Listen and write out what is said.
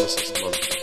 dessas bandas.